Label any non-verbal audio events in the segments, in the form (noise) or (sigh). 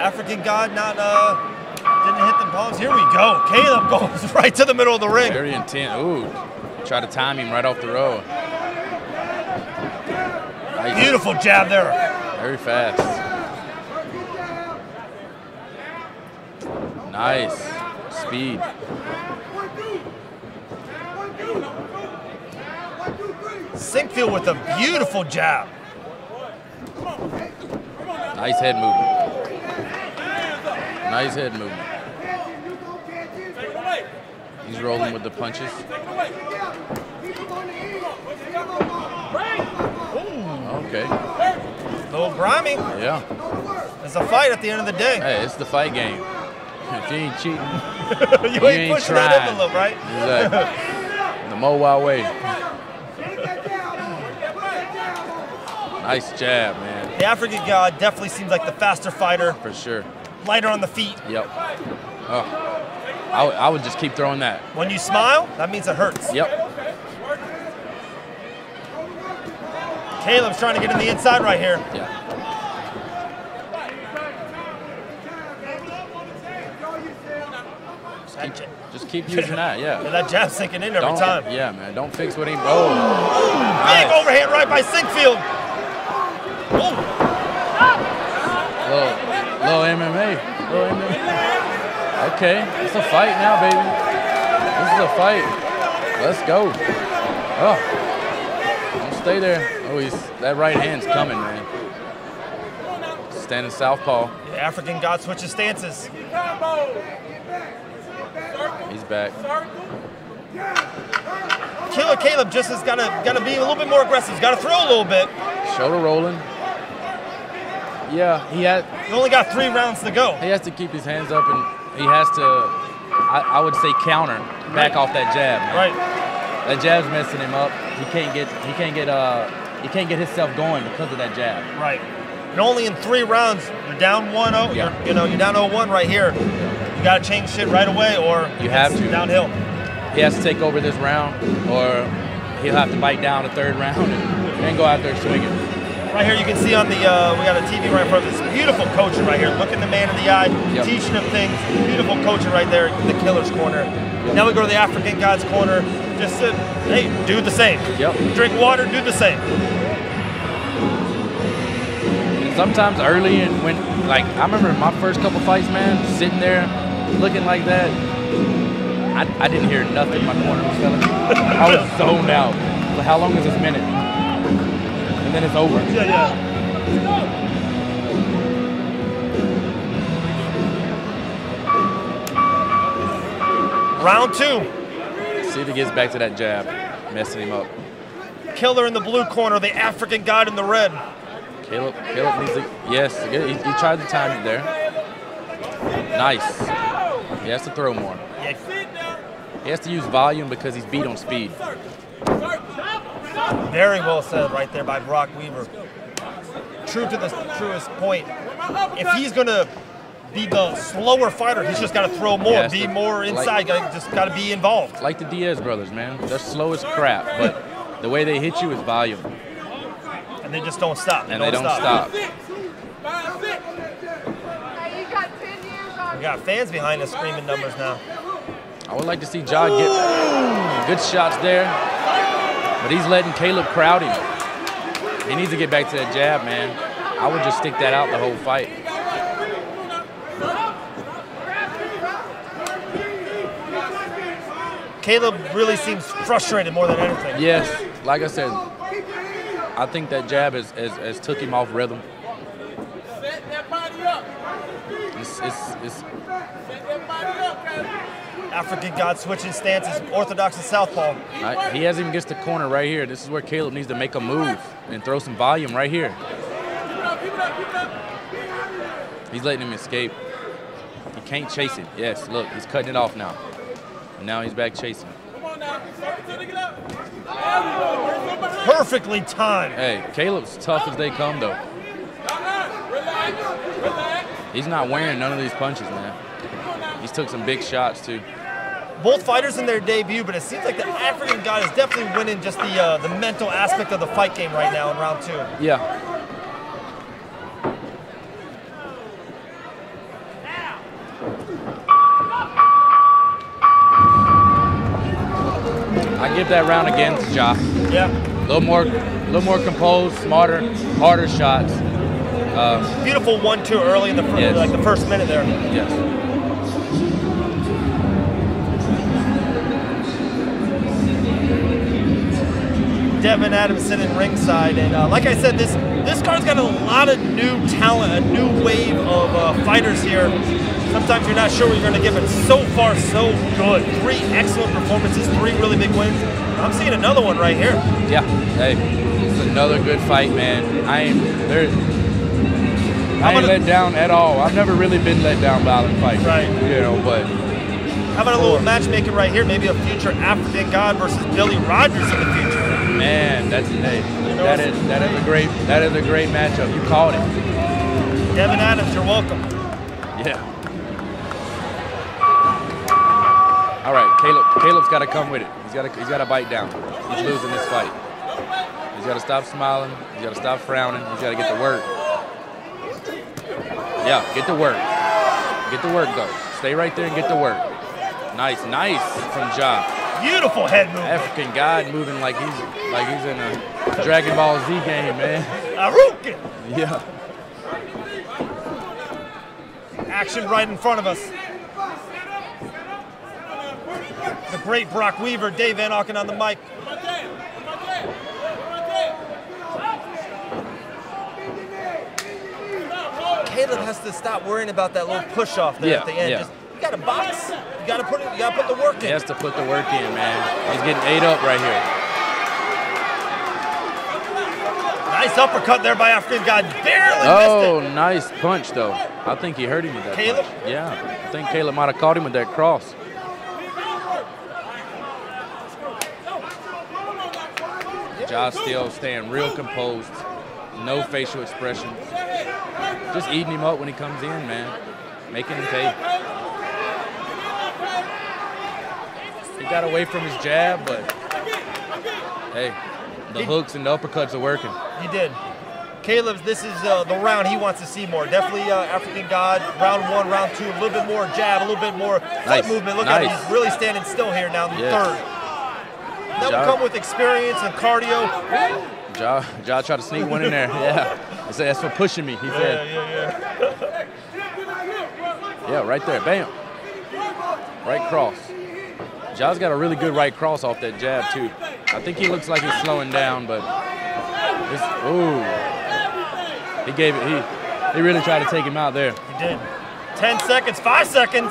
African God not uh didn't hit the palms. Here we go. Caleb goes (laughs) right to the middle of the ring. Very intent. Ooh, try to time him right off the row. Beautiful jab there. Very fast. Nice. Speed. Sinkfield with a beautiful jab. Nice head movement. Nice head movement. He's rolling with the punches. Okay. A little grimy. Yeah. It's a fight at the end of the day. Hey, it's the fight game. If you ain't cheating, (laughs) you, ain't, pushing trying. that envelope, right? Exactly. the Mobile way. Nice jab, man. The African God definitely seems like the faster fighter. For sure. Lighter on the feet. Yep. Oh. I, would- I would just keep throwing that. When you smile, that means it hurts. Yep. Caleb's trying to get in the inside right here. Yeah. J- Just keep using that, yeah. Yeah, (laughs) that jab's sinking in every Don't, time. Yeah, man. Don't fix what ain't. Oh, Big nice. overhand right by Sinkfield. Oh, little MMA. Little MMA. Okay, it's a fight now, baby. This is a fight. Let's go. Oh, don't stay there. Oh, he's that right hand's coming, man. Standing southpaw. the African God switches stances. He's back. Killer Caleb just has gotta gotta be a little bit more aggressive. He's gotta throw a little bit. Shoulder rolling. Yeah, he had. He only got three rounds to go. He has to keep his hands up, and he has to. I, I would say counter, back off that jab. man. Right. That jab's messing him up. He can't get. He can't get. Uh, he can't get himself going because of that jab. Right. And only in three rounds, you're down 1-0. Yeah. You're, you know, you're down 0-1 right here. You gotta change shit right away, or You have to. downhill. He has to take over this round, or he'll have to bite down the third round and, and go out there swinging. Right here, you can see on the uh, we got a TV right in front of us. Beautiful coaching right here, looking the man in the eye, Yep. teaching him things. Beautiful coaching right there in the killer's corner. Now we go to the African God's corner. Just hey, do the same. Yep. Drink water, do the same. Sometimes early and when, like, I remember my first couple fights, man, sitting there looking like that. I, I didn't hear nothing in my corner was telling me. I was zoned out. How long is this minute? And then it's over. Yeah, yeah. Round two. See if he gets back to that jab, messing him up. Killer in the blue corner, the African God in the red. Caleb, Caleb needs to, yes, he, he tried to time it there. Nice. He has to throw more. Yeah, He has to use volume because he's beat on speed. Very well said right there by Brock Weaver. True to the truest point. If he's gonna be the slower fighter, he's just got to throw more, Yes, be the- more like- inside, gotta- just got to be involved. Like the Diaz brothers, man. They're slow as crap, but the way they hit you is volume, And they just don't stop. and they don't stop. Hey, you got 10 years on We got fans behind us screaming numbers now. I would like to see Ja get good shots there, but he's letting Caleb crowd him. He needs to get back to that jab, man. I would just stick that out the whole fight. Caleb really seems frustrated more than anything. Yes, like I said, I think that jab has, has, has took him off rhythm. It's, it's, it's, African God switching stances, orthodox and southpaw. I- he hasn't even gets the corner right here. This is where Caleb needs to make a move and throw some volume right here. He's letting him escape. He can't chase it. Yes, look, he's cutting it off now. And now he's back chasing. Perfectly timed. Hey, Caleb's tough as they come, though. He's not wearing none of these punches, man. He's took some big shots, too both fighters in their debut, but it seems like the African guy is definitely winning just the uh, the mental aspect of the fight game right now in round two. Yeah. I give that round again to Ja. Yeah. A little more, a little more composed, smarter, harder shots. Uh, Beautiful one-two early in the first, yes. like the first minute there. Yes. Devin Adamson in ringside, and uh, like I said, this this card's got a lot of new talent, a new wave of uh, fighters here. Sometimes you're not sure what you're going to get, but so far so good. Three excellent performances, three really big wins. I'm seeing another one right here. Yeah. Hey, it's another good fight, man. I ain't there. I ain't let down at all. I've never really been let down by a fight. Right. You know, but How about a little matchmaking right here? Maybe a future African God versus Billy Rogers in the future. Man, that's hey, that is that is a great that is a great matchup. You called it. Devin Adams, you're welcome. Yeah. All right, Caleb. Caleb's got to come with it. He's got to. He's got to bite down. He's losing this fight. He's got to stop smiling. He's got to stop frowning. He's got to get to work. Yeah, get to work. Get to work though. Stay right there and get to work. Nice, nice from Ja. Beautiful head movement. African God moving like he's like he's in a Dragon Ball Z game, man. Aruken. Yeah. Action right in front of us. The great Brock Weaver, Dave Van Auken on the mic. Caleb has to stop worrying about that little push off there Yeah, at the end. yeah. Just, you gotta box. You gotta put it. You gotta put the work He has to put the work in, man. He's getting ate up right here. Nice uppercut there by African God. Barely Oh, nice punch though. I think he hurt him with that. Caleb? punch. Yeah, I think Caleb might have caught him with that cross. Josh still staying real composed, no facial expression, just eating him up when he comes in, man, making him pay. He got away from his jab, but hey, the hooks and the uppercuts are working. He did. Caleb's. This is uh, the round he wants to see more. Definitely uh, African God. Round one, round two. A little bit more jab. A little bit more foot Nice. movement. Look at him. He's really standing still here now in the Yes. third. That will come with experience and cardio. Ja, ja tried to sneak one in there. (laughs) Yeah. He said, that's for pushing me. He said, yeah, yeah. yeah, right there. Bam. Right cross. Ja's got a really good right cross off that jab, too. I think he looks like he's slowing down, but it's, ooh. He gave it, he, he really tried to take him out there. He did. Ten seconds. Five seconds.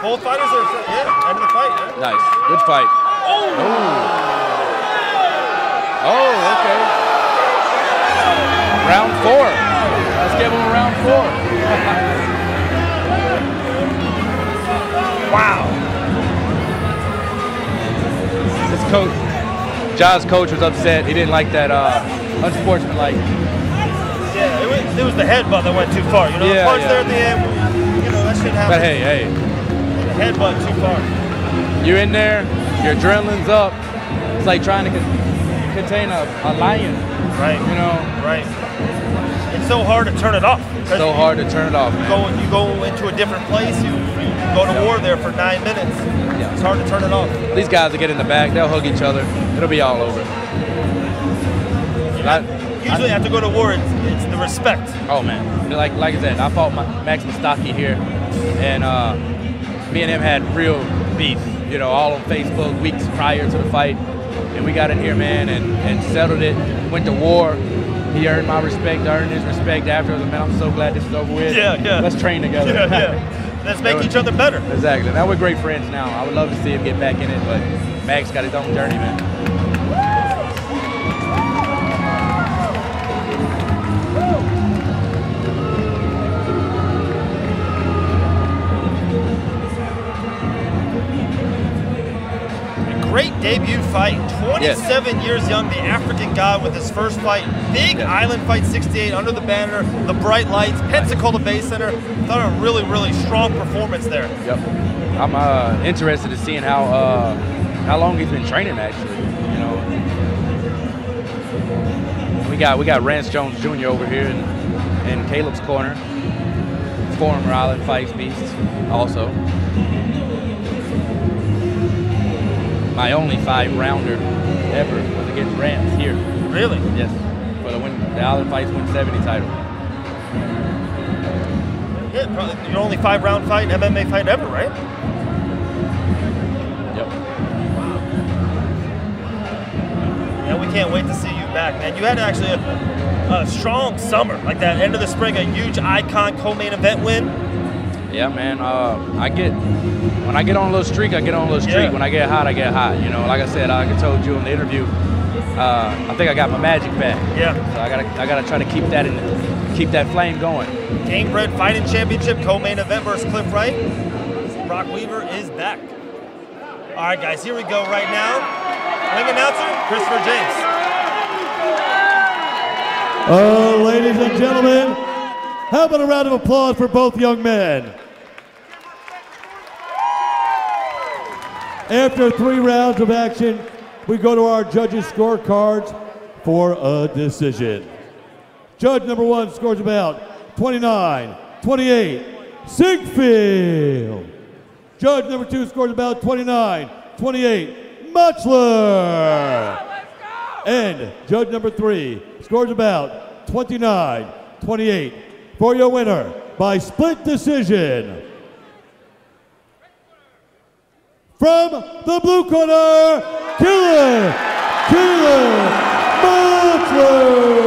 Both fighters are yeah end of the fight. Yeah. Nice. Good fight. Oh. Oh, okay. Round four. Let's give him a round four. (laughs) Wow. Coach, Ja's coach was upset. He didn't like that uh, unsportsmanlike. Yeah, it was, it was the headbutt that went too far. You know, Yeah, the punch yeah. there at the end. You know that shouldn't happen. But hey, hey, The headbutt too far. you're in there. Your adrenaline's up. It's like trying to con- contain a, a lion. Right. You know, Right. It's so hard to turn it off. so hard to turn it off, You go, you go into a different place. You, you there for nine minutes. Yeah. It's hard to turn it off. These guys will get in the back. They'll hug each other. It'll be all over. I- Usually, after go to war, it's, it's the respect. Oh man, like like I said, I fought my, Max Mustaki here, and uh, me and him had real beef. You know, all on Facebook weeks prior to the fight, and we got in here, man, and, and settled it. Went to war. He earned my respect. I earned his respect afterwards. Man, I'm so glad this is over with. Yeah, yeah. Let's train together. Yeah, yeah. (laughs) Let's make each other better. exactly. Now we're great friends now. I would love to see him get back in it, but Max got his own journey, man. Great debut fight. 27 years young, the African God with his first fight. Big Yeah. Island Fight 68 under the banner, the bright lights, Pensacola Bay Center. Thought a really, really strong performance there. Yep. I'm uh, interested in seeing how uh, how long he's been training. Actually, you know, we got we got Rance Jones Jr. over here in, in Caleb's corner, former Island Fights beast, also. My only five rounder ever was against Rams here. Really? Yes, for the win, the Island Fights 170 title. Yeah, probably your only five round fight, MMA fight ever, right? Yep. Wow. And we can't wait to see you back, man. You had actually a, a strong summer, like that end of the spring, a huge icon co-main event win. Yeah, man. Uh, I get when I get on a little streak, I get on a little streak. Yeah. When I get hot, I get hot. You know, like I said, like I told you in the interview, uh, I think I got my magic back. Yeah. So I gotta, I gotta try to keep that in, keep that flame going. Gamebred Fighting Championship co-main event versus Cliff Wright. Brock Weaver is back. All right, guys, here we go right now. Ring announcer, Christopher James. Oh, ladies and gentlemen, how about a round of applause for both young men? After three rounds of action, we go to our judges' scorecards for a decision. Judge number one scores about 29 28, Sinkfield. Judge number two scores about 29 28, Muchler. And judge number three scores about 29 28 for your winner by split decision. From the blue corner, Killer, Killer Butler.